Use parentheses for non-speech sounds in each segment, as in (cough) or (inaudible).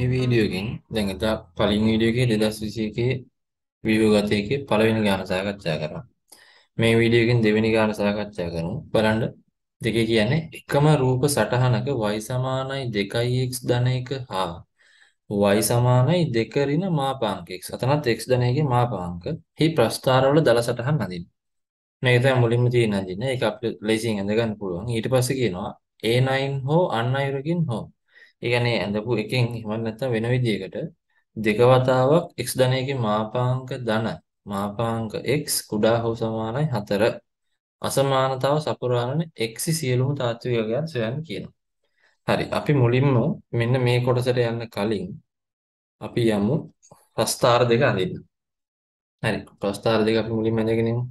මේ වීඩියෝ එකෙන් දැන් එදා කලින් වීඩියෝ එකේ 2021 වීඩියෝ ගත එකේ පළවෙනි ගාන සාකච්ඡා කරා. මේ වීඩියෝ එකෙන් දෙවෙනි ගාන සාකච්ඡා කරමු. බලන්න දෙකේ කියන්නේ එකම රූප සටහනක y සමානයි 2x ධන 1 හා y සමානයි 2 ඍණ මාපාංක x. අතනත් x ධන 1 මාපාංක. හි ප්‍රස්ථාරවල දල සටහන් අඳින්න. මේක තමයි මුලින්ම තියෙන අඳින්න. ඒක අපිට ලේසියෙන් අඳ ගන්න පුළුවන්. ඊට පස්සේ කියනවා A9 හෝ අන් අයුරකින් හෝ ඒ කියන්නේ ඇඳපු එකෙන් එහෙම නැත්නම් වෙන විදිහකට දෙක වතාවක් x ධනයකින් මාපාංක ධන මාපාංක x කුඩා හෝ සමානයි 4 අසමානතාව සපුරාගෙන x සියලුම තාත්වික අගයන් සොයන්න කියනවා. හරි අපි මුලින්ම මෙන්න මේ කොටසට යන්න කලින් අපි යමු ප්‍රස්ථාර දෙක අඳින්න. හරි ප්‍රස්ථාර දෙක අපි මුලින්ම අඳගෙන යමු.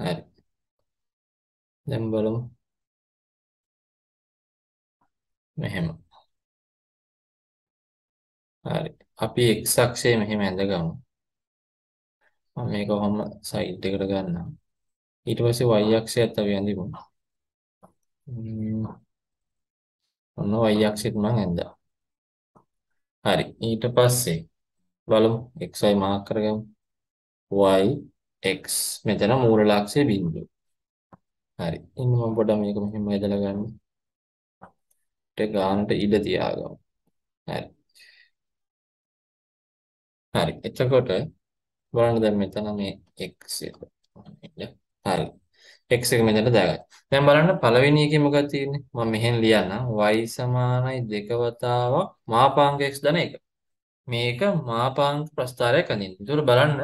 හරි. දැන් බලමු. මෙහෙම. හරි. අපි x අක්ෂය මෙහෙම ඇඳගමු. මම මේක කොහොම සයිඩ් එකට ගන්නම්. ඊට පස්සේ y අක්ෂයත් අපි ඇඳිමු. ඔන්න y අක්ෂෙත් මම ඇඳා. හරි. ඊට පස්සේ බලමු xy මාක් කරගමු. y x මෙතන මූලලක්ෂය බිඳුව. හරි. ඉන්න මම පොඩ්ඩක් මේක මෙහෙම ඇදලා ගන්නවා. ගානට ඉඩ තියාගමු. හරි. හරි. එතකොට බලන්න දැන් මෙතන මේ x එක. හරි. x එක මෙතනට දාගන්න. දැන් බලන්න පළවෙනි එකේ මොකක්ද තියෙන්නේ? මම මෙහෙන් ලියන්නම් y සමානයි දෙක වතාවක් මාපාංක x ධන 1. මේක මාපාංක ප්‍රස්ථාරයක් අඳින්න. ඒතකොට බලන්න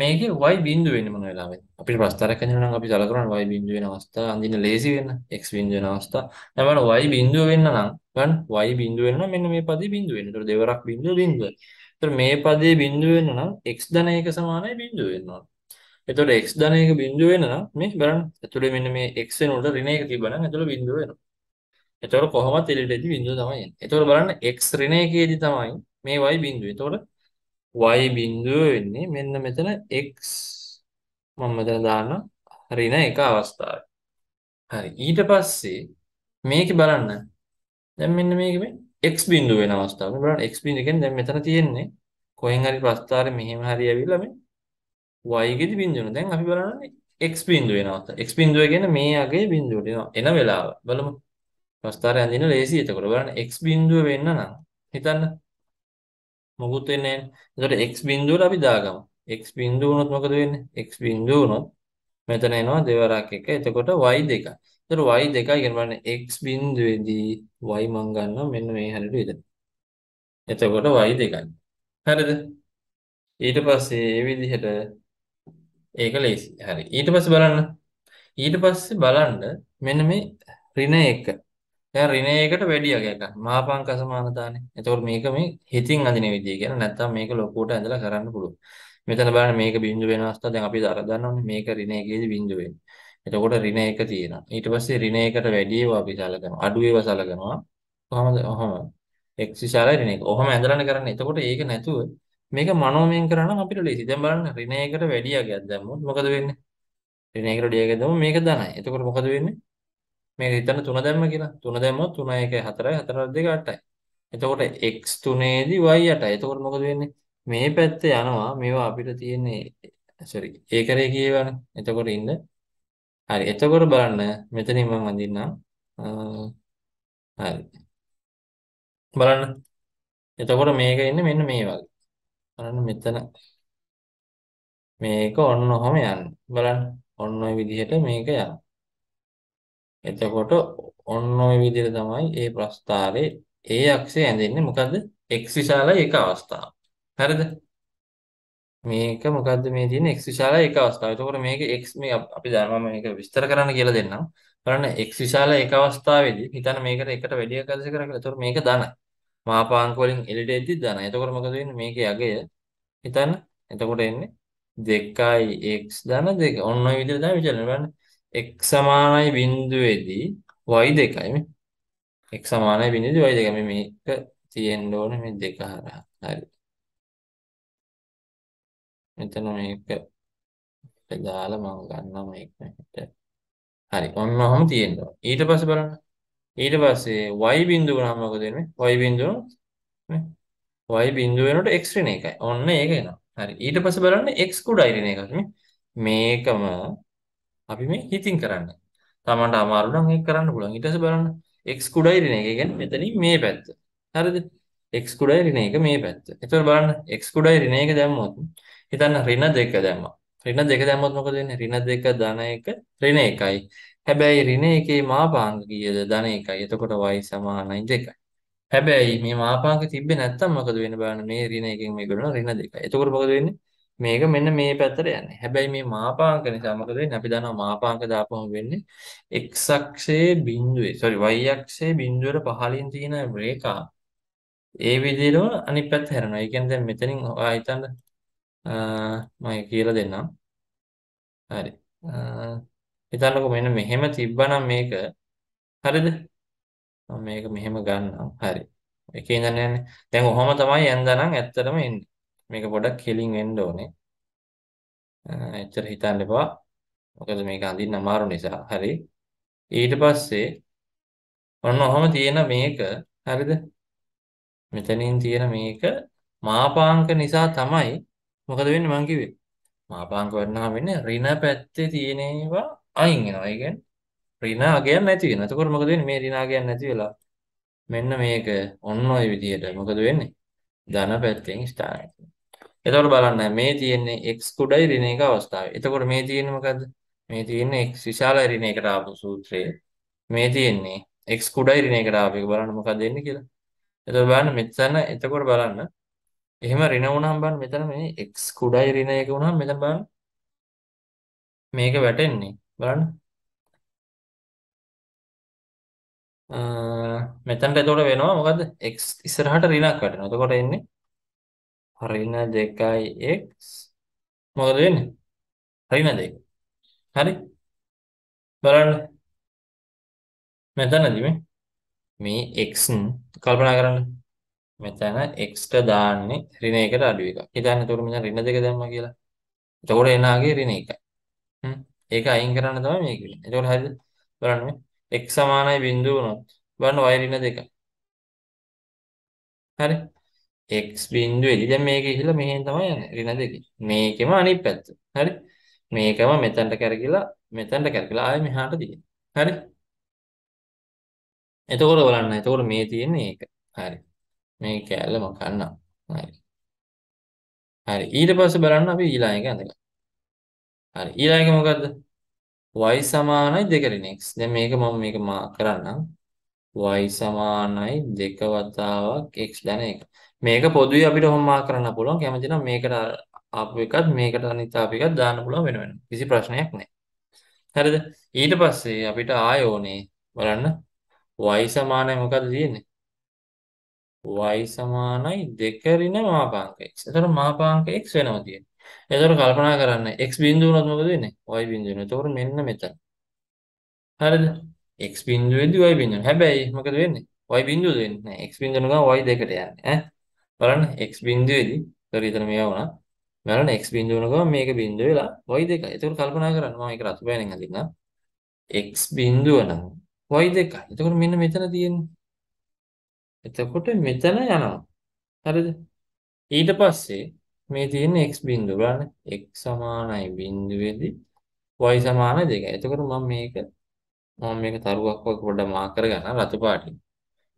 මේකේ y බිඳුව වෙන්නේ මොන වෙලාවෙද? අපිට ප්‍රස්ථාරයක් අඳිනවා නම් අපි සලකනවා y බිඳුව වෙන අවස්ථා අඳින්න ලේසි වෙන x බිඳුව වෙන අවස්ථා. දැන් බලන්න y බිඳුව වෙන්න නම් ගන්න y බිඳුව වෙන්න නම් මෙන්න මේ පදේ බිඳුව වෙන්න. ඒතකොට දෙවරක් බිඳුව බිඳුව. ඒතකොට මේ පදේ බිඳුව වෙන්න නම් x ධන 1 සමානයි බිඳුව වෙන්න ඕන. එතකොට x ධන 1 බිඳුව වෙන්න නම් මේ බලන්න. ඇතුලේ මෙන්න මේ x වෙනකොට ඍණ 1 තිබ්බනම් ඇතුලේ බිඳුව වෙනවා. එතකොට කොහොමද එළියේදී බිඳුව තමයි එන්නේ. එතකොට බලන්න x ඍණ 1 තමයි මේ y බිඳුව. එතකොට y බිඳුව වෙන්නේ මෙන්න මෙතන x මම මෙතන දාන්න ඍණ එක අවස්ථාවේ. හරි. ඊට පස්සේ මේක බලන්න. දැන් මෙන්න මේක මේ x බිඳුව වෙන අවස්ථාව. මේ බලන්න x බිඳුව කියන්නේ දැන් මෙතන තියෙන්නේ කොහෙන් හරි ප්‍රස්ථාරේ මෙහෙම හරි ඇවිල්ලා මේ y ගෙදි බිඳුව වෙනවා. දැන් අපි බලන්නේ x බිඳුව වෙන අවස්ථාව. x බිඳුව කියන්නේ මේ අගේ බිඳුවට එනවා. එන වෙලාව. බලමු. ප්‍රස්ථාරය අඳින ලේසි. එතකොට බලන්න x බිඳුව වෙන්න නම් හිතන්න මොකුත් වෙන්නේ නැහැ. එතකොට x බිඳුවට අපි දාගමු. x බිඳුව වුණොත් මොකද වෙන්නේ? x බිඳුව වුණොත් මෙතන එනවා දෙවරක් එක. එතකොට y දෙකයි. එතකොට y දෙකයි කියන බලන්න x බිඳුවේදී y මං ගන්නවා මෙන්න මේ හැරෙට විතර. එතකොට y දෙකයි. හරිද? ඊට පස්සේ මේ විදිහට ඒක ලේසි. හරි. ඊට පස්සේ බලන්න. ඊට පස්සේ බලන්න මෙන්න මේ ඍණ 1 දැන් ඍණ එකකට වැඩි අගයක් මහාපාංක අසමානතාවනේ. එතකොට මේක මේ හිතින් අඳින විදිය කියන නැත්නම් මේක ලොකුවට ඇඳලා කරන්න පුළුවන්. මෙතන බලන්න මේක බිඳු වෙන අවස්ථාව දැන් අපි අර දන්නවනේ මේක ඍණ එකේදී බිඳු වෙන්නේ. එතකොට ඍණ එක තියෙනවා. ඊට පස්සේ ඍණ එකට වැඩි ඒවා අපි සලකනවා. අඩු ඒවා සලකනවා. කොහොමද? ඔහොම. x විශාලයි ඍණ එක. ඔහොම ඇඳලානේ කරන්නේ. එතකොට ඒක නැතුව මේක මනෝමයෙන් කරා නම් අපිට ලේසි. දැන් බලන්න ඍණ එකට වැඩි අගයක් දැම්මොත් මොකද වෙන්නේ? ඍණ එකට වැඩි අගයක් දැම්මොත් මේක ධනයි. එතකොට මොකද වෙන්නේ? මේක හිතන්න 3 දැම්ම කියලා. 3 දැම්මොත් 3 1 4යි 4 2 8යි. එතකොට x 3ේදී y 8යි. එතකොට මොකද වෙන්නේ? මේ පැත්තේ යනවා මේවා අපිට තියෙන්නේ සෝරි ඒකරේ කියවනේ. එතකොට ඉන්න. හරි. එතකොට බලන්න මෙතනින් මම අඳින්නම්. හරි. බලන්න. එතකොට මේක ඉන්නේ මෙන්න මේ වගේ. බලන්න මෙතන මේක ඔන්න ඔහම යන්නේ. බලන්න. ඔන්න ඔය විදිහට මේක යනවා. එතකොට ඔන්න ඔය විදිහට තමයි ඒ ප්‍රස්ථාරේ ඒ අක්ෂය ඇඳෙන්නේ මොකද්ද? x විශාලයි එක අවස්ථාව. හරිද? මේක මොකද්ද මේ තියෙන x විශාලයි එක අවස්ථාව. එතකොට මේක x මේ අපි දන්නවා මේක විස්තර කරන්න කියලා දෙන්නම්. බලන්න x විශාලයි එක අවස්ථාවේදී හිතන්න මේකට එකට වැඩි එකක් අදස කරා කියලා. එතකොට මේක ධනයි. මාපාංක වලින් එළියට එද්දි ධනයි. එතකොට මොකද වෙන්නේ? මේකේ අගය හිතන්න. එතකොට එන්නේ 2x ධන 2. ඔන්න ඔය විදිහට තමයි විචලනය බලන්න. X සමානයි බිඳුවේදී y දෙකයි මේ x සමානයි බිඳුවේදී y දෙකයි මේ මේක තියෙන්න ඕනේ මේ දෙක හරහා හරි මෙතන මේක දාලා මම ගන්නවා මේක මෙහෙට හරි ඔන්න ඔහම තියෙන්න ඕනේ ඊට පස්සේ බලන්න ඊට පස්සේ y බිඳුව වුණාම මොකද වෙන්නේ? y බිඳුව නේ y බිඳුව වෙනකොට x ඍණ එකයි. ඔන්න ඒක එනවා. හරි. ඊට පස්සේ බලන්න x කුඩායි ඍණ එකක් නේ. මේකම අපි මේ හිතින් කරන්නේ. තමන්ට අමාරු නම් ඒක කරන්න පුළුවන්. ඊට පස්සේ බලන්න x කුඩායි ඍණ එක. ඒ කියන්නේ මෙතනින් මේ පැත්ත. හරිද? x කුඩායි ඍණ එක මේ පැත්ත. එතකොට බලන්න x කුඩායි ඍණ එක දැම්මොත් හිතන්න ඍණ දෙක දැම්මා. ඍණ දෙක දැම්මොත් මොකද වෙන්නේ? ඍණ දෙක ධන එක ඍණ එකයි. හැබැයි ඍණ එකේ මාපාංක කීයද? ධන එකයි. එතකොට y සමානයි 2යි. හැබැයි මේ මාපාංක තිබ්බේ නැත්තම් මොකද වෙන්නේ බලන්න මේ ඍණ එකෙන් මේක වෙනවා ඍණ 2යි. එතකොට මොකද වෙන්නේ? මේක මෙන්න මේ පැත්තට යන්නේ. හැබැයි මේ මාපාංක නිසා මොකද වෙන්නේ? අපි දන්නවා මාපාංක දාපුවම වෙන්නේ x අක්ෂයේ බිඳුවේ sorry y අක්ෂයේ බිඳුවර පහළින් තියෙන රේඛා ඒ විදිහටම අනිත් පැත්ත හැරෙනවා. ඒ කියන්නේ දැන් මෙතනින් ඔයා හිතන්න මම කියලා දෙන්නම්. හරි. හිතන්නකෝ මෙන්න මෙහෙම තිබ්බනම් මේක හරිද? මම මේක මෙහෙම ගන්නම්. හරි. එකේ ඉඳන් යන්නේ. දැන් ඔහොම තමයි යන්දානම් ඇත්තටම එන්නේ. මේක පොඩ්ඩක් කෙලින් වෙන්න ඕනේ. එච්චර හිතන්න එපා. මොකද මේක අඳින්න අමාරු නිසා. හරි. ඊට පස්සේ ඔන්න ඔහොම තියෙන මේක හරිද? මෙතනින් තියෙන මේක මාපාංක නිසා තමයි මොකද වෙන්නේ මං කිව්වේ. මාපාංක වඩනහම වෙන්නේ ඍණ පැත්තේ තියෙන ඒවා අයින් වෙනවා. ඒ කියන්නේ ඍණ අගයන් නැති වෙනවා. එතකොට මොකද වෙන්නේ? මේ ඍණ අගයන් නැති වෙලා මෙන්න මේක ඔන්න ඔය විදිහට මොකද වෙන්නේ? ධන පැත්තෙන් ස්ථානය. එතකොට බලන්න මේ තියෙන්නේ x කුඩයි ඍණ එක අවස්ථාවේ. එතකොට මේ තියෙන්නේ මොකද්ද? මේ තියෙන්නේ x විශාල ඍණ එකට ආපු සූත්‍රය. මේ තියෙන්නේ x කුඩයි ඍණ එකට ආපු එක බලන්න මොකක්ද වෙන්නේ කියලා. එතකොට බලන්න මෙතන එතකොට බලන්න එහෙම ඍණ වුණාම බලන්න මෙතන මේ x කුඩයි ඍණ එක වුණාම මෙතන බලන්න මේක වැටෙන්නේ බලන්න මෙතනට එතකොට වෙනවා මොකද්ද x ඉස්සරහට ඍණක් වැටෙනවා එතකොට එන්නේ ඍණ 2x මොකද වෙන්නේ ඍණ 2 හරි බලන්න මෙතනදී මේ මේ x කල්පනා කරන්න මෙතන x ට දාන්නේ ඍණ එකට අඩු එකක්. හිතන්න එතකොට මෙතන ඍණ දෙක දැම්මා කියලා. එතකොට එනාගේ ඍණ එකයි. හ්ම්. ඒක අයින් කරන්න තමයි මේක වෙන්නේ. එතකොට හරිද? බලන්න මේ x සමානයි බිඳුව වුණොත් බලන්න y ඍණ දෙකයි. හරි. X බිඳුවේදී දැන් මේක ඉහළ මෙහෙන් තමයි යන්නේ ඍණ දෙකේ. මේකෙම අනිත් පැත්ත. හරි. මේකම මෙතනට කරකිලා මෙතනට කරකිලා ආයෙ මෙහාට දිගින්. හරි. එතකොට බලන්න. එතකොට මේ තියෙන්නේ ඒක. හරි. මේ කෑල්ල මකන්නම්. හරි. හරි. ඊට පස්සේ බලන්න අපි ඊළඟ එක අඳගන්න. හරි. ඊළඟ එක මොකද්ද? y සමානයි 2 x. දැන් මේක මම මේක මාක් කරන්නම්. Y සමානයි 2 වතාවක් x ධන 1. මේක පොදුවේ අපිට ඔහොම මාක් කරන්න පුළුවන්. කැමති නම් මේකට ආපු එකත් මේකට අනිත් ආපු එකත් දාන්න පුළුවන් වෙන වෙනම. කිසි ප්‍රශ්නයක් නැහැ. හරිද? ඊට පස්සේ අපිට ආය ඕනේ බලන්න y සමානයි මොකද්ද තියෙන්නේ? y සමානයි 2 ඍණ මාපාංක x. එතකොට මාපාංක x වෙනවා තියෙන්නේ. එතකොට කල්පනා කරන්න x බිඳුව වුණොත් මොකද වෙන්නේ? y බිඳුව වෙනවා. එතකොට මෙන්න මෙතන. හරිද? X බිඳුවේදී y බිඳුව. හැබැයි මොකද වෙන්නේ? y බිඳුවද වෙන්නේ නැහැ. x බිඳුව ගාව y දෙකට යන්නේ. ඈ බලන්න x බිඳුවේදී sorry එතන මේවා වුණා. බලන්න x බිඳුව ගාව මේක බිඳුව වෙලා y දෙකයි. එතකොට කල්පනා කරන්න මම ඒක රතු පෑනෙන් අදින්නම්. x බිඳුව නම් y දෙකයි. එතකොට මෙන්න මෙතන තියෙන්නේ. එතකොට මෙතන යනවා. හරිද? ඊට පස්සේ මේ තියෙන x බිඳුව බලන්න x සමානයි බිඳුවේදී y සමානයි 2යි. එතකොට මම මේක මම මේක තරුවක් වගේ පොඩ්ඩක් මාක් කරගන්න රතු පාටින්.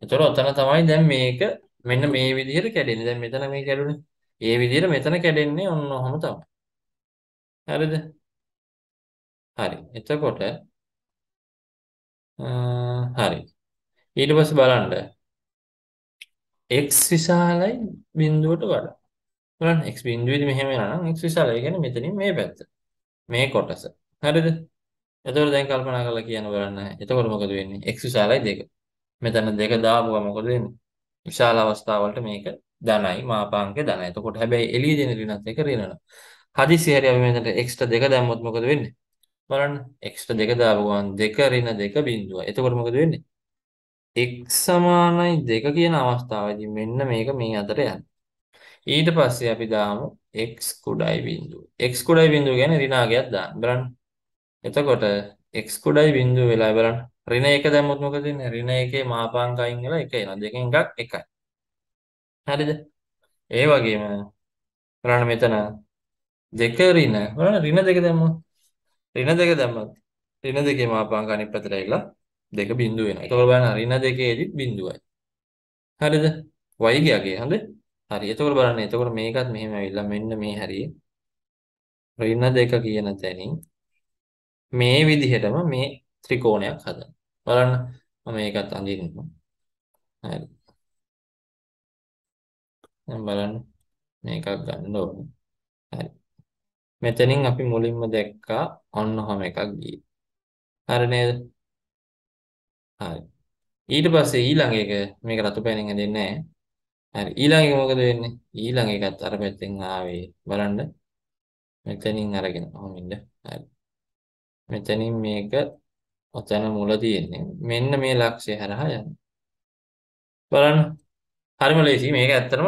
එතකොට ඔතන තමයි දැන් මේක මෙන්න මේ විදිහට කැඩෙන්නේ. දැන් මෙතන මේ කැඩුනේ. ඒ විදිහට මෙතන කැඩෙන්නේ ඔන්න ඔහම තමයි. හරිද? හරි. එතකොට හරි. ඊට පස්සේ බලන්න x විශාලයි බිඳුවට වඩා. බලන්න x බිඳුවේදී මෙහෙම යනවා නම් x විශාලයි. ඒ කියන්නේ මෙතනින් මේ පැත්ත. මේ කොටස. හරිද? එතකොට දැන් කල්පනා කරලා කියන්න බලන්න. එතකොට මොකද වෙන්නේ? x විශාලයි 2. මෙතන 2 දාපුවා මොකද වෙන්නේ? විශාල අවස්ථාවලට මේක ධනයි මාපාංකේ ධනයි. එතකොට හැබැයි එළිය දෙන ඍණත් එක ඍණනවා. හදිසි හරි අපි මෙතනට x ට 2 දැම්මොත් මොකද වෙන්නේ? බලන්න x ට 2 දාපු ගමන් 2 ඍණ 2 බිඳුව. එතකොට මොකද වෙන්නේ? x සමානයි 2 කියන අවස්ථාවේදී මෙන්න මේක මේ අතර යනවා. ඊට පස්සේ අපි දාමු x කුඩයි බිඳුව. x කුඩයි බිඳුව කියන්නේ ඍණාගයක් දාන්න. බලන්න. එතකොට x කුඩයි බිඳුව වෙලා බලන්න. ඍණ 1 දැම්මොත් මොකද වෙන්නේ? ඍණ 1 මාපාංක අයින් වෙලා 1 එනවා. දෙකෙන් එකක් 1යි. හරිද? ඒ වගේම බලන්න මෙතන දෙක ඍණ බලන්න ඍණ දෙක දැම්මොත් ඍණ දෙක දැම්මත් ඍණ දෙකේ මාපාංක අනිත් පැත්තට ඇවිල්ලා දෙක බිඳුව වෙනවා. ඒකවල බලන්න ඍණ දෙකේදිත් බිඳුවයි. හරිද? y ගියාගේ හරිද? හරි. එතකොට බලන්න එතකොට මේකත් මෙහෙම ඇවිල්ලා මෙන්න මේ හරිය ඍණ දෙක කියන තැනින් මේ විදිහටම මේ ත්‍රිකෝණයක් හදන්න. බලන්න මම මේකත් අඳින්නම්. හරි. දැන් බලන්න මේකක් ගන්න ඕනේ. හරි. මෙතනින් අපි මුලින්ම දැක්කා ඔන්න ඔහම එකක් ගියේ. හරි නේද? හරි. ඊට පස්සේ ඊළඟ එක මේක රතු පෑනින් ඇදෙන්නේ නැහැ. හරි. ඊළඟ එක මොකද වෙන්නේ? ඊළඟ එකත් අර පැත්තෙන් ආවේ. බලන්න. මෙතනින් අරගෙන ඔහොම ඉන්න. හරි. මෙතනින් මේක ඔතන මුල තියෙන්නේ. මෙන්න මේ ලක්ෂය හරහා යනවා. බලන්න. හරිම ලේසි. මේක ඇත්තටම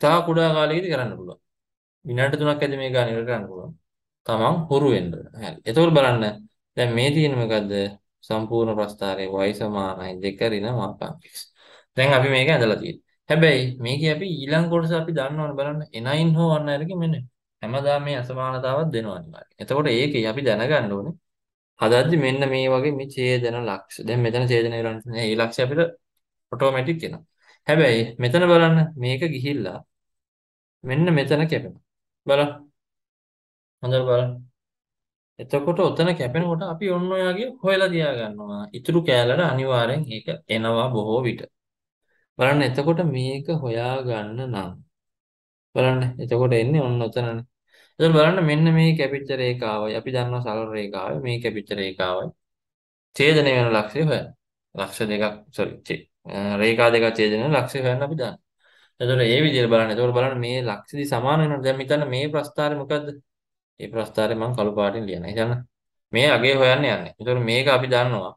තා කුඩා කාලෙකදී කරන්න පුළුවන්. විනාඩි 3ක් ඇද්දි මේක ගන්න ඉවර කරන්න පුළුවන්. තමන් හුරු වෙන්න. හරි. එතකොට බලන්න දැන් මේ තියෙන මොකද්ද? සම්පූර්ණ ප්‍රස්ථාරයේ y සමානයි 2 ඍණ මාපං x. දැන් අපි මේක ඇදලා තියෙනවා. හැබැයි මේකේ අපි ඊළඟ කොටස අපි දන්නවනේ බලන්න n9 හෝ 1 අරගෙන මෙන්න හැමදාම මේ අසමානතාවක් දෙනවා අනිවාර්යයෙන්. එතකොට ඒකේ අපි දැනගන්න ඕනේ හදද්දි මෙන්න මේ වගේ මේ ඡේදන ලක්ෂ. දැන් මෙතන ඡේදන වෙලා නැහැ. මේ ලක්ෂය අපිට ඔටෝමැටික් එනවා. හැබැයි මෙතන බලන්න මේක ගිහිල්ලා මෙන්න මෙතන කැපෙනවා. බලන්න. හොඳට බලන්න. එතකොට ඔතන කැපෙනකොට අපි ඔන්න ඔයාගේ හොයලා තියා ගන්නවා. ඉතුරු කෑල්ලට අනිවාර්යෙන් ඒක එනවා බොහෝ විට. බලන්න එතකොට මේක හොයා ගන්න නම් බලන්න එතකොට එන්නේ ඔන්න ඔතනනේ. එතකොට බලන්න මෙන්න මේ කැපිච්ච රේඛාවයි අපි දන්නවා සරල රේඛාවයි මේ කැපිච්ච රේඛාවයි ඡේදනය වෙන ලක්ෂය හොයන්න. ලක්ෂ දෙකක් සෝරි රේඛා දෙකක් ඡේදනය වෙන ලක්ෂය හොයන්න අපි දන්නවා. එතකොට ඒ විදිහට බලන්න. එතකොට බලන්න මේ ලක්ෂදි සමාන වෙනවා. දැන් මෙතන මේ ප්‍රස්ථාරය මොකද්ද? මේ ප්‍රස්ථාරය මම කළු පාටින් ලියනවා. හිතන්න මේ අගේ හොයන්න යන්නේ. එතකොට මේක අපි දන්නවා.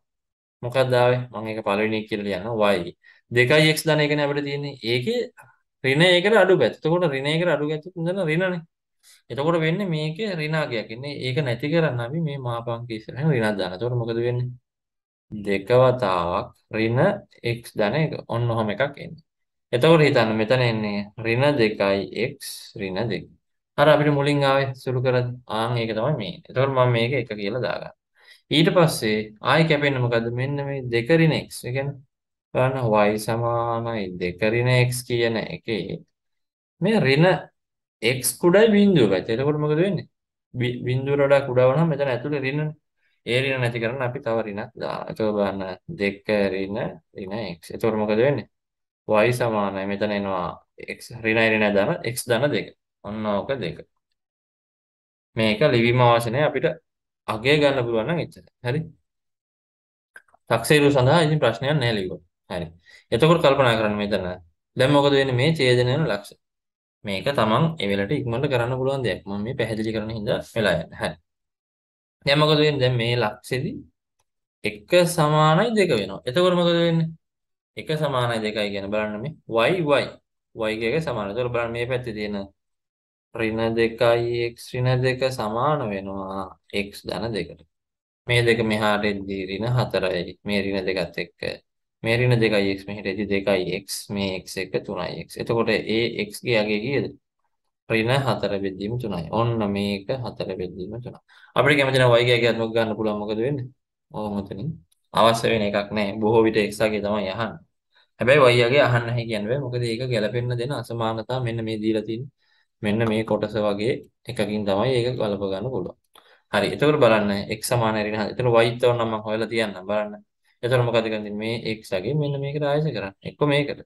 මොකක්ද ආවේ? මම ඒක පළවෙනි එක කියලා ලියනවා y. 2x ධන එකනේ අපිට තියෙන්නේ. ඒකේ ඍණ ඒකට අඩු පැත්ත. එතකොට ඍණ ඒකට අඩු පැත්ත තුනදෙනා ර්ණනේ. එතකොට වෙන්නේ මේකේ ඍණාගයක් ඉන්නේ. ඒක නැති කරන්න අපි මේ මාපංක ඉස්සරහින් ඍණක් දානවා. එතකොට මොකද වෙන්නේ? දෙක වතාවක් ඍණ x ධන එක. ඔන්න ඔහම එකක් එන්නේ. එතකොට හිතන්න මෙතන එන්නේ ඍණ 2යි x ඍණ 2. අර අපිට මුලින් ආවේ සුළු කරද්දි. ආන් ඒක තමයි මේ. එතකොට මම මේක 1 කියලා දාගන්නවා. ඊට පස්සේ ආයෙ කැපෙන්නේ මොකද්ද? මෙන්න මේ 2 ඍණ x. ඒ කියන්නේ බලන්න y සමානයි 2 ඍණ x කියන එකේ මේ ඍණ x කුඩයි බිඳුව පැත්ත. එතකොට මොකද වෙන්නේ? බිඳුවට වඩා කුඩා වුණාම මෙතන ඇතුලේ ඍණනේ. ඒ ඍණ නැති කරන්න අපි තව ඍණක් දානවා. ඒක බලන්න 2 ඍණ ඍණ x. එතකොට මොකද වෙන්නේ? y සමානයි මෙතන එනවා x ඍණයි ඍණ දාන x ධන 2. ඔන්න ඕක 2. මේක ලිවීම අවශ්‍ය නැහැ අපිට අගය ගන්න පුළුවන් නම් එච්චරයි. හරි? තක්සේරු සඳහා ඉතින් ප්‍රශ්නයක් නැහැ ලියුවා. හරි. එතකොට කල්පනා කරන්න මෙතන. දැන් මොකද වෙන්නේ මේ ඡේදන වෙන ලක්ෂ. මේක තමන් ඒ වෙලට ඉක්මනට කරන්න පුළුවන් දෙයක්. මම මේ පැහැදිලි කරන හින්දා වෙලා යන්නේ. හරි. දැන් මොකද වෙන්නේ? දැන් මේ ලක්ෂෙදි 1 සමානයි 2 වෙනවා. එතකොට මොකද වෙන්නේ? 1 සමානයි 2යි කියන බලන්න මේ y y y එක සමානයි. එතකොට බලන්න මේ පැත්තේ තියෙන ඍණ 2යි x ඍණ 2 සමාන වෙනවා x ධන 2ට. මේ දෙක මෙහාට එද්දී ඍණ 4යි මේ ඍණ දෙකත් එක්ක මේ ඍණ 2x මෙහෙට එද්දී 2x මේ x එක 3x. එතකොට ඒ x ගේ අගය කීයද? ඍණ 4 බෙදීම 3යි. ඔන්න මේක 4 බෙදීම 3. අපිට කැමති නම් y ගේ අගයත් මොකක් ගන්න පුළුවන් මොකද වෙන්නේ? ඕම උතනින් අවශ්‍ය වෙන එකක් නැහැ. බොහෝ විට x අගය තමයි අහන්නේ. හැබැයි y අගය අහන්න නැහැ කියන්නේ බෑ. මොකද ඒක ගැලපෙන්න දෙන අසමානතා මෙන්න මේ දීලා තියෙන්නේ. මෙන්න මේ කොටස වගේ එකකින් තමයි ඒක ගලප ගන්න පුළුවන්. හරි. එතකොට බලන්න x සමාන ඍණ 4. එතකොට y තවන නම් මම හොයලා තියන්නම් බලන්න. එතකොට මොකද කරන්නේ මේ x අගේ මෙන්න මේකට ආයස කරන්න. එක්ක මේකට.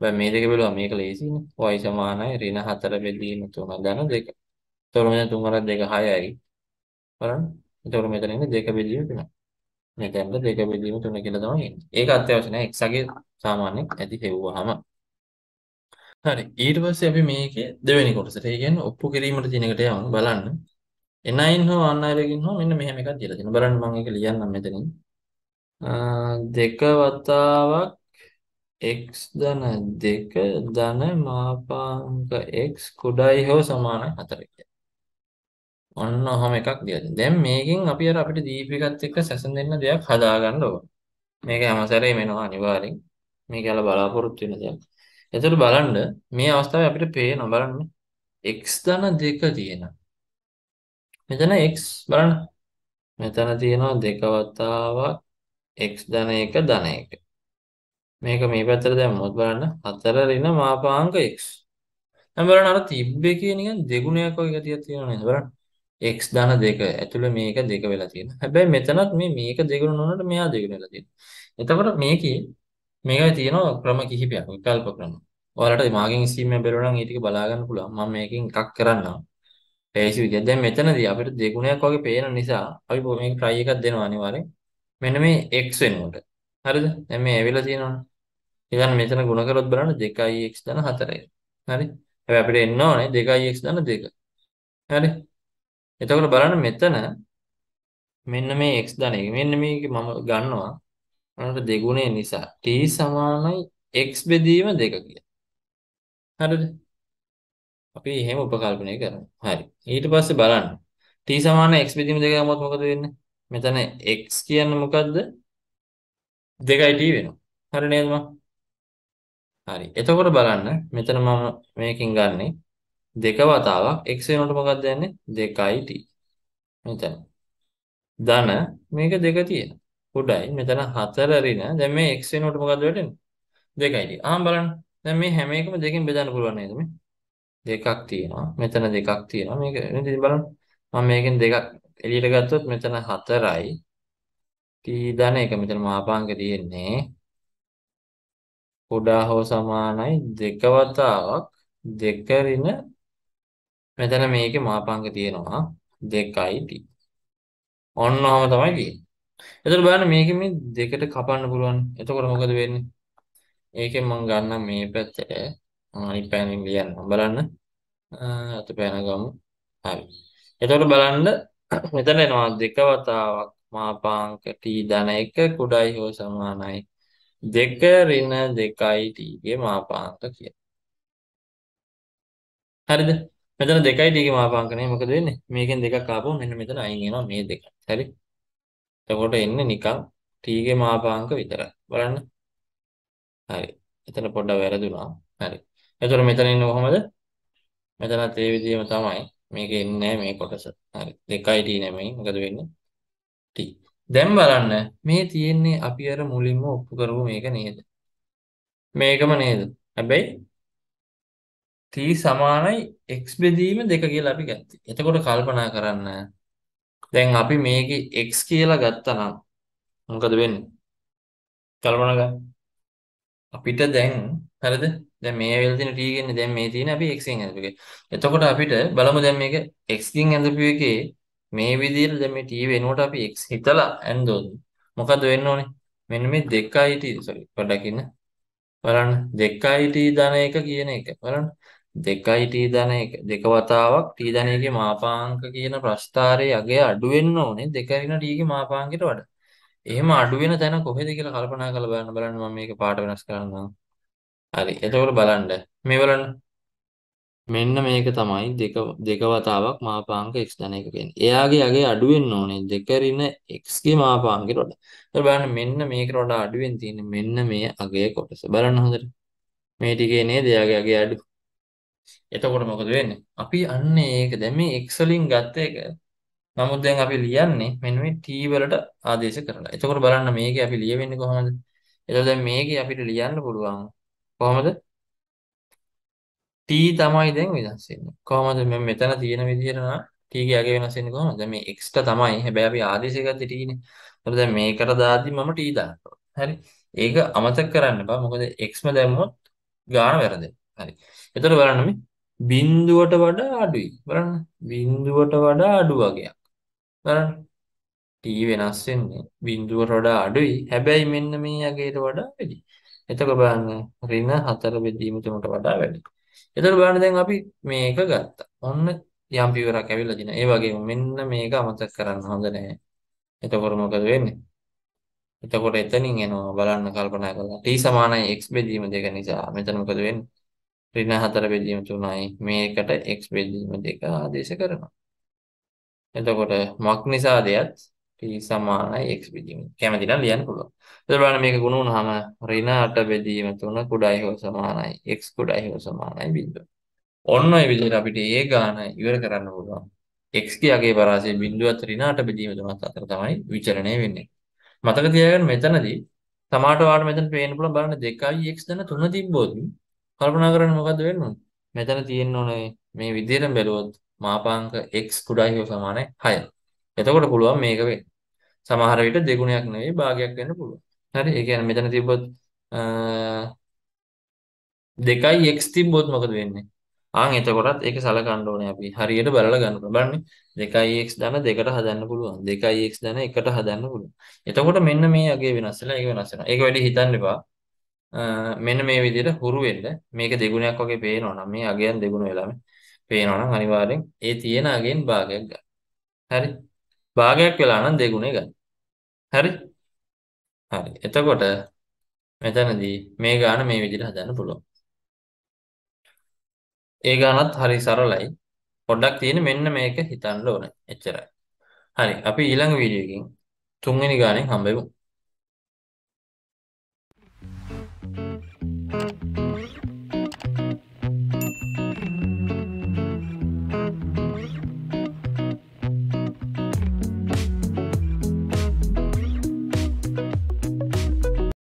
බෑ මේ දෙක බැලුවා මේක ලේසියිනේ. y සමානයි ඍණ 4 බෙදීම 3 ධන 2. එතකොට මෙතන 3 වරක් 2 6යි. බලන්න. එතකොට මෙතන ඉන්නේ 2 බෙදීම 3. මෙතනට 2 බෙදීම 3 කියලා තමයි එන්නේ. ඒක අත්‍යවශ්‍ය නැහැ. x අගේ සාමාන්‍යයෙන් ඇති හෙව්වහම. හරි ඊට පස්සේ අපි මේකේ දෙවෙනි කොටසට ඒ කියන්නේ ඔප්පු කිරීමට තියෙන එකට යමු බලන්න n9 හෝ අන්නයිරකින් හෝ මෙන්න මෙහෙම එකක් දීලා තියෙනවා බලන්න මම ඒක ලියන්නම් මෙතනින් දෙක වතාවක් x ධන 2 ධන මාපාංක x කුඩයි හෝ සමානයි 4 කියලා ඔන්න ඔහම එකක් දියද. දැන් මේකෙන් අපි අර අපිට දීපිකත් එක්ක සැසඳෙන්න දෙයක් හදාගන්න ඕන. මේක හැම සැරේම එනවා අනිවාර්යෙන්. මේක යාලා බලාපොරොත්තු වෙන දෙයක්. එතකොට බලන්න මේ අවස්ථාවේ අපිට පේනවා බලන්න x ධන දෙක තියෙනවා. මෙතන x බලන්න. මෙතන තියෙනවා දෙක වතාවක් x ධන 1 ධන 1. මේක මේ පැත්තට දැම්මොත් බලන්න 4 ඍණ මාපාංක x. දැන් බලන්න අර තිබ්බේ කියන නිකන් දෙගුණයක් වගේ ගතියක් තියෙනවා නේද බලන්න. x ධන 2 ඇතුළේ මේක දෙක වෙලා තියෙනවා. හැබැයි මෙතනත් මේ මේක දෙගුණ නොවනට මෙහා දෙගුණ වෙලා තියෙනවා. එතකොට මේකේ මේකේ තියෙනවා ක්‍රම කිහිපයක් විකල්ප ක්‍රම. ඔයාලට මාගෙන් ස්කීම් එක බැලුවා නම් ඒ ටික බලා ගන්න පුළුවන්. මම මේකෙන් එකක් කරන්නම්. ලේසි විදියට. දැන් මෙතනදී අපිට දෙගුණයක් වගේ පේන නිසා අපි මේක try එකක් දෙනවා අනිවාර්යෙන්. මෙන්න මේ x වෙනුවට. හරිද? දැන් මේ ඇවිල්ලා තියෙනවනේ. ඉතින් මෙතන ගුණ කරොත් බලන්න 2x ධන 4යි. හරි? හැබැයි අපිට එන්න ඕනේ 2x ධන 2. හරි? එතකොට බලන්න මෙතන මෙන්න මේ x ධන එක. මෙන්න මේක මම ගන්නවා. අනට දෙගුණය නිසා t සමානයි x බෙදීම 2 කියලා. හරිද? අපි එහෙම උපකල්පනය කරමු. හරි. ඊට පස්සේ බලන්න. t සමාන x බෙදීම 2 ගමොත් මොකද වෙන්නේ? මෙතන x කියන්නේ මොකද්ද? 2යි t වෙනවා. හරි නේද මම? හරි. එතකොට බලන්න මෙතන මම මේකෙන් ගන්නෙ දෙක වතාවක් x වෙනකොට මොකක්ද යන්නේ? 2යි t. මෙතන. ධන මේක දෙක තියෙනවා. උඩයි මෙතන 4 ඍණ දැන් මේ x වෙනකොට මොකද්ද වෙන්නේ? 2යි t. ආන් බලන්න. දැන් මේ හැම එකම දෙකෙන් බෙදන්න පුළුවන් නේද මේ? දෙකක් තියෙනවා. මෙතන දෙකක් තියෙනවා. මේක ඉතින් බලන්න. මම මේකෙන් දෙකක් එළියට ගත්තොත් මෙතන 4යි. t ධන එක මෙතන මාපාංක තියෙන්නේ. කුඩා හෝ සමානයි දෙක වතාවක් දෙක ඍණ මෙතන මේකේ මාපාංක තියෙනවා 2යි t. ඔන්න ඔහම තමයි තියෙන්නේ. එතකොට බලන්න මේකෙන් මේ දෙකට කපන්න පුළුවන්. එතකොට මොකද වෙන්නේ? ඒකෙන් මම ගන්නම් මේ පැත්තට අනිත් පැනින් ලියන්න බලන්න. අත පැන ගමු. හරි. එතකොට බලන්න (coughs) මෙතන එනවා දෙක වතාවක් මාපාංක t ධන 1 කුඩායි හෝ සමානයි. දෙක ඍණ 2යි t ගේ මාපාංක කියලා. හරිද? මෙතන 2යි t ගේ මාපාංක නේ මොකද වෙන්නේ? මේකෙන් දෙකක් ආපුවම මෙන්න මෙතන අයින් වෙනවා මේ දෙක. හරි? එතකොට එන්නේ නිකන් t ගේ මාපාංක විතරයි. බලන්න. හරි. එතන පොඩ්ඩක් වැරදුනා. හරි. එතකොට මෙතන ඉන්නේ කොහමද? මෙතනත් ඒ විදිහම තමයි. මේක එන්නේ මේ කොටස. හරි. 2යි t නෙමෙයි. මොකද වෙන්නේ? t. දැන් බලන්න මේ තියෙන්නේ අපි අර මුලින්ම ඔප්පු කරපු මේක නේද? මේකම නේද? හැබැයි t සමානයි x බෙදීම 2 කියලා අපි ගත්තා. එතකොට කල්පනා කරන්න දැන් අපි මේකේ x කියලා ගත්තා නම් මොකද වෙන්නේ? කල්පනා කරන්න. අපිට දැන් හරිද? දැන් මේ වෙලෙ තියෙන t කියන්නේ දැන් මේ තියෙන අපි x ගෙන් ඇඳපු එක. එතකොට අපිට බලමු දැන් මේක x ගෙන් ඇඳපු එකේ මේ විදිහට දැන් මේ t වෙනුවට අපි x හිතලා ඇඳුවොත් මොකද වෙන්න ඕනේ? මෙන්න මේ 2යි t sorry පොඩ්ඩක් ඉන්න. බලන්න 2යි t ධන 1 කියන එක. බලන්න 2යි t ධන 1 දෙක වතාවක් t ධන 1ගේ මාපාංක කියන ප්‍රස්ථාරයේ අගය අඩු වෙන්න ඕනේ 2 ඍණ t ගේ මාපාංකයට වඩා. එහෙම අඩු වෙන තැන කොහෙද කියලා කල්පනා කරලා බලන්න බලන්න මම මේක පාට වෙනස් කරනවා. හරි. එතකොට බලන්න. මේ බලන්න. මෙන්න මේක තමයි දෙක දෙක වතාවක් මාපාංක x ධන 1 කියන්නේ. එයාගේ යගේ අඩු වෙන්න ඕනේ දෙක ඍණ x ගේ මාපාංකයට වඩා. එතකොට බලන්න මෙන්න මේකට වඩා අඩුවෙන් තියෙන්නේ මෙන්න මේ අගයේ කොටස. බලන්න හොඳට. මේ ටිකේ නේද එයාගේ අගේ අඩු. එතකොට මොකද වෙන්නේ? අපි අන්න ඒක දැන් මේ x වලින් ගත්ත එක නමුත් දැන් අපි ලියන්නේ මෙන්න මේ t වලට ආදේශ කරලා. එතකොට බලන්න මේකේ අපි ලියවෙන්නේ කොහොමද? එතකොට දැන් මේකේ අපිට ලියන්න පුළුවන් කොහොමද? t තමයි දැන් වෙනස් වෙන්නේ. කොහොමද මම මෙතන තියෙන විදිහට නම් t ගේ යගේ වෙනස් වෙන්නේ කොහොමද? දැන් මේ x ට තමයි. හැබැයි අපි ආදේශය ගත්තේ t නේ. එතකොට දැන් මේකට දාද්දි මම t දානවා. හරි. ඒක අමතක කරන්න බෑ. මොකද xම දැම්මොත් ගාන වැරදෙනවා. හරි. එතකොට බලන්න මේ බිඳුවට වඩා අඩුයි. බලන්න. බිඳුවට වඩා අඩු වගේක්. බලන්න. t වෙනස් වෙන්නේ බිඳුවට වඩා අඩුයි. හැබැයි මෙන්න මේ යගේට වඩා වැඩි. එතකොට බලන්න ඍණ 4 බෙදීම 3ට වඩා වැඩි. එතකොට බලන්න දැන් අපි මේක ගත්තා. ඔන්න යම් පියවරක් ඇවිල්ලා දින. ඒ වගේම මෙන්න මේක අමතක කරන්න හොඳ නැහැ. එතකොට මොකද වෙන්නේ? එතකොට එතනින් එනවා බලන්න කල්පනා කරලා. t සමානයි x බෙදීම දෙක නිසා මෙතන මොකද වෙන්නේ? ඍණ 4 බෙදීම 3යි මේකට x බෙදීම 2 ආදේශ කරනවා. එතකොට මොක් නිසාදයත් t සමානයි x බෙදීම. කැමති නම් ලියන්න පුළුවන්. එතකොට බලන්න මේක ගුණ වුණාම ඍණ 8 බෙදීම 3 කුඩායි හෝ සමානයි x කුඩායි හෝ සමානයි බිඳුව. ඔන්න ඔය විදිහට අපිට ඒ ගාන ඉවර කරන්න පුළුවන්. x කියාගේ පරාසය බිඳුවත් ඍණ 8 බෙදීම තුනත් අතර තමයි විචලනය වෙන්නේ. මතක තියාගන්න මෙතනදී තමාට වාට මෙතන පේන්න පුළුවන් බලන්න 2x දන 3 තිබ්බොත් කල්පනා කරන්න මොකද්ද වෙන්නේ? මෙතන තියෙන්න ඕනේ මේ විදිහට බැලුවොත් මාපාංක x කුඩායි හෝ සමානයි 6. එතකොට පුළුවන් මේක වෙන්න. සමහර විට දෙගුණයක් නෙවෙයි භාගයක් වෙන්න පුළුවන්. හරි? ඒ කියන්නේ මෙතන තිබ්බොත් 2x තිබ්බොත් මොකද වෙන්නේ? ආන් එතකොටත් ඒක සලකන්න ඕනේ අපි. හරියට බලලා ගන්න ඕනේ. බලන්න 2x ධන 2ට හදන්න පුළුවන්. 2x ධන 1ට හදන්න පුළුවන්. එතකොට මෙන්න මේ අගේ වෙනස් වෙලා ඒක වෙනස් වෙනවා. ඒක වැඩි හිතන්න එපා. මෙන්න මේ විදිහට හුරු වෙන්න මේක දෙගුණයක් වගේ පේනවා නම් මේ අගයන් දෙගුණ වෙලාම පේනවා නම් අනිවාර්යෙන් ඒ තියෙන අගෙන් භාගයක් ගන්න. හරි? භාගයක් වෙලා නම් දෙගුණේ ගන්න. හරි? හරි. එතකොට මෙතනදී මේ ගාන මේ විදිහට හදන්න පුළුවන්. ඒ ගානත් හරි සරලයි. පොඩ්ඩක් තියෙන මෙන්න මේක හිතන්න ඕනේ. එච්චරයි. හරි. අපි ඊළඟ වීඩියෝ එකකින් තුන්වෙනි ගානෙන් හම්බෙමු.